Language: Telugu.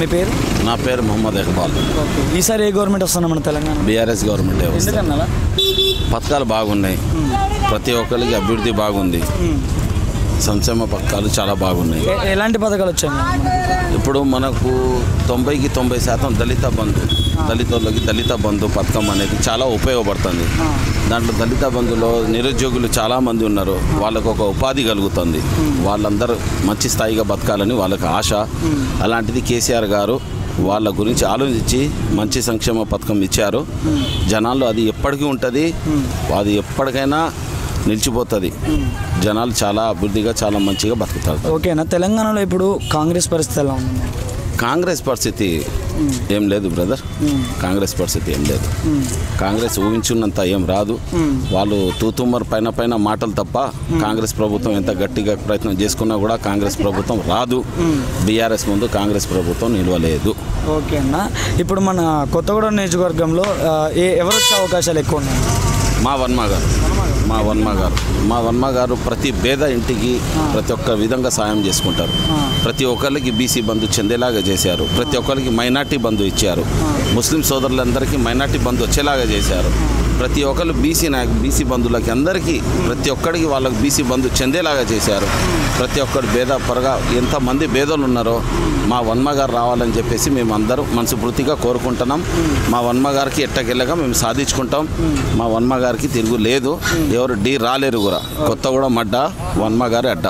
మీ పేరు? నా పేరు మొహమ్మద్ ఇక్బాల్. ఈసారి ఏ గవర్నమెంట్ వస్తున్నా మన తెలంగాణ? బీఆర్ఎస్ గవర్నమెంట్ ఎందుకన్నా పథకాలు బాగున్నాయి. ప్రతి ఒక్కరికి అభివృద్ధి బాగుంది. సంక్షేమ పథకాలు చాలా బాగున్నాయి. ఎలాంటి పథకాలు వచ్చాయి? ఇప్పుడు మనకు తొంభైకి తొంభై శాతం దళిత బంధు దళితులకి దళిత బంధు పథకం అనేది చాలా ఉపయోగపడుతుంది. దాంట్లో దళిత బంధులో నిరుద్యోగులు చాలా మంది ఉన్నారు. వాళ్ళకు ఒక ఉపాధి కలుగుతుంది. వాళ్ళందరూ మంచి స్థాయిగా బతకాలని వాళ్ళకి ఆశ. అలాంటిది కేసీఆర్ గారు వాళ్ళ గురించి ఆలోచించి మంచి సంక్షేమ పథకం ఇచ్చారు. జనాల్లో అది ఎప్పటికీ ఉంటుంది. అది ఎప్పటికైనా నిలిచిపోతుంది. జనాలు చాలా అభివృద్ధిగా చాలా మంచిగా బతుకుతారు. ఓకేనా? తెలంగాణలో ఇప్పుడు కాంగ్రెస్ పరిస్థితి ఎలా ఉంది? కాంగ్రెస్ పరిస్థితి ఏం లేదు బ్రదర్. కాంగ్రెస్ పరిస్థితి ఏం లేదు. కాంగ్రెస్ ఊహించున్నంత ఏం రాదు. వాళ్ళు తూతుమ్మర్ పైన పైన మాటలు తప్ప కాంగ్రెస్ ప్రభుత్వం ఎంత గట్టిగా ప్రయత్నం చేసుకున్నా కూడా కాంగ్రెస్ ప్రభుత్వం రాదు. బీఆర్ఎస్ ముందు కాంగ్రెస్ ప్రభుత్వం నిలవలేదు. ఓకే అన్న ఇప్పుడు మన కొత్తగూడెం నియోజకవర్గంలో ఎవరు వచ్చే అవకాశాలు ఎక్కువ ఉన్నాయి? మా వర్మ గారు. మా వర్మ గారు. మా వర్మ గారు ప్రతి పేద ఇంటికి ప్రతి ఒక్క విధంగా సాయం చేసుకుంటారు. ప్రతి ఒక్కరికి బీసీ బంధు చెందేలాగా చేశారు. ప్రతి ఒక్కరికి మైనార్టీ బంధు ఇచ్చారు. ముస్లిం సోదరులందరికీ మైనార్టీ బంధు వచ్చేలాగా చేశారు. ప్రతి ఒక్కరు బీసీ నాయకు బీసీ బంధువులకి అందరికీ ప్రతి ఒక్కరికి వాళ్ళకి బీసీ బంధు చెందేలాగా చేశారు. ప్రతి ఒక్కరు భేద పరగా ఎంతమంది భేదలు ఉన్నారో మా వన్మ గారు రావాలని చెప్పేసి మేము అందరూ మనస్ఫూర్తిగా కోరుకుంటున్నాం. మా వన్మ గారికి ఎట్టకెళ్ళగా మేము సాధించుకుంటాం. మా వన్మ గారికి తిరుగు లేదు. ఎవరు డీ రాలేరు కూడా. కొత్త కూడా మడ్డ వన్మ గారి అడ్డ.